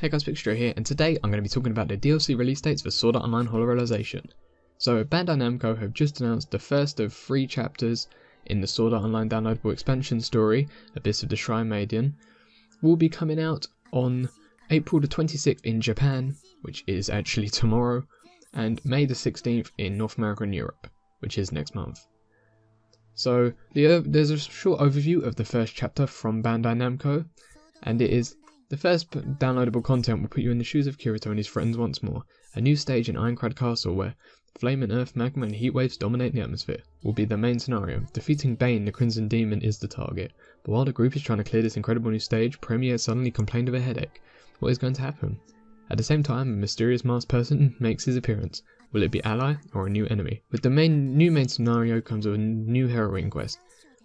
Hey guys, PixelDuo here, and today I'm going to be talking about the DLC release dates for Sword Art Online Hollow So, Bandai Namco have just announced the first of three chapters in the Sword Art Online downloadable expansion story, Abyss of the Shrine Maiden, will be coming out on April the 26th in Japan, which is actually tomorrow, and May the 16th in North America and Europe, which is next month. So, the, uh, there's a short overview of the first chapter from Bandai Namco, and it is the first downloadable content will put you in the shoes of Kirito and his friends once more. A new stage in Ironclad Castle where flame and earth, magma, and heat waves dominate the atmosphere will be the main scenario. Defeating Bane, the Crimson Demon, is the target. But while the group is trying to clear this incredible new stage, Premiere suddenly complained of a headache. What is going to happen? At the same time, a mysterious masked person makes his appearance. Will it be ally or a new enemy? With the main new main scenario comes a new heroine quest,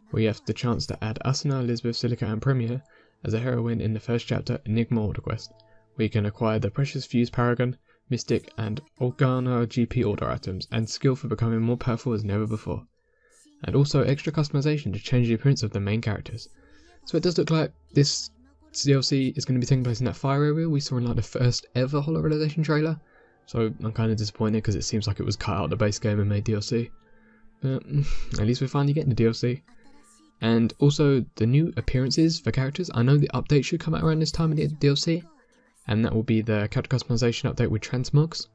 where you have the chance to add Asuna, Lisbeth, Silica, and Premiere as a heroine in the first chapter Enigma Order Quest, where you can acquire the Precious Fuse Paragon, Mystic, and Organa GP Order items, and skill for becoming more powerful as never before. And also extra customization to change the appearance of the main characters. So it does look like this DLC is going to be taking place in that fire area we saw in like the first ever Hollow Realization trailer. So I'm kind of disappointed because it seems like it was cut out of the base game and made DLC. But at least we're finally getting the DLC. And also the new appearances for characters. I know the update should come out around this time in the DLC, and that will be the character customization update with transmogs.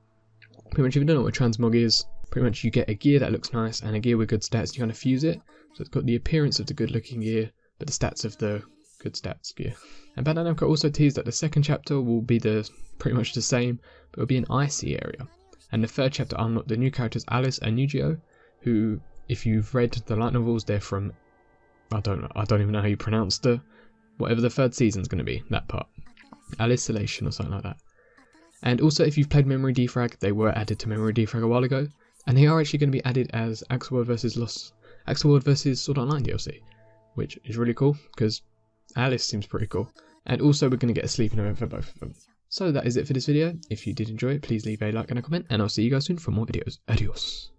Pretty much, if you don't know what transmog is, pretty much you get a gear that looks nice and a gear with good stats. You kind of fuse it, so it's got the appearance of the good-looking gear, but the stats of the good stats gear. And Bandai Namco also teased that the second chapter will be the pretty much the same, but it will be an icy area. And the third chapter unlocked the new characters Alice and Eugeo, who, if you've read the light novels, they're from I don't. I don't even know how you pronounce the whatever the third season's going to be. That part, Alicylation or something like that. And also, if you've played Memory Defrag, they were added to Memory Defrag a while ago, and they are actually going to be added as Accel World versus Lost, Accel World versus Sword Online DLC, which is really cool because Alice seems pretty cool. And also, we're going to get a sleeping event for both of them. So that is it for this video. If you did enjoy it, please leave a like and a comment, and I'll see you guys soon for more videos. Adios.